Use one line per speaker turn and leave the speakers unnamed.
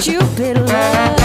stupid love.